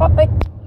Oi.